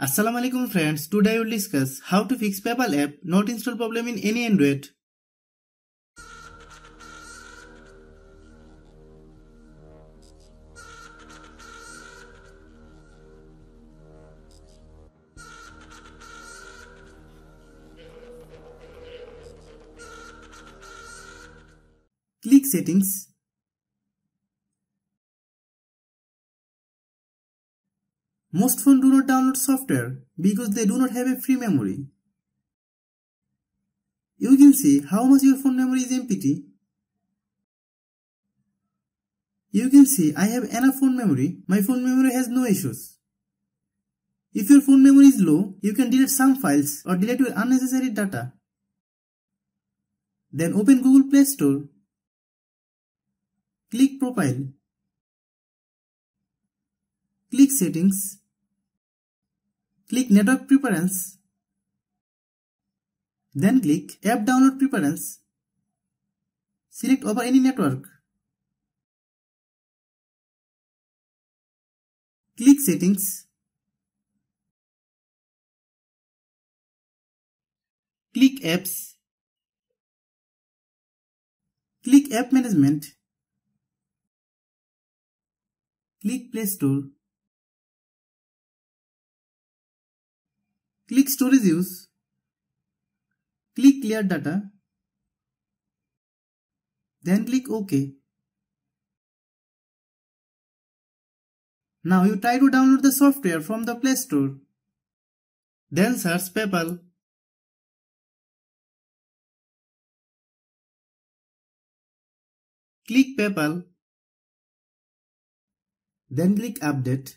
Assalamu alaikum friends, today I will discuss how to fix PayPal app not install problem in any Android. Click settings Most phones do not download software because they do not have a free memory. You can see how much your phone memory is empty. You can see I have enough phone memory. My phone memory has no issues. If your phone memory is low, you can delete some files or delete your unnecessary data. Then open Google Play Store. Click Profile. Click Settings. Click Network Preference. Then click App Download Preference. Select over any network. Click Settings. Click Apps. Click App Management. Click Play Store. Click Storage Use. Click Clear Data. Then click OK. Now you try to download the software from the Play Store. Then search PayPal. Click PayPal. Then click Update.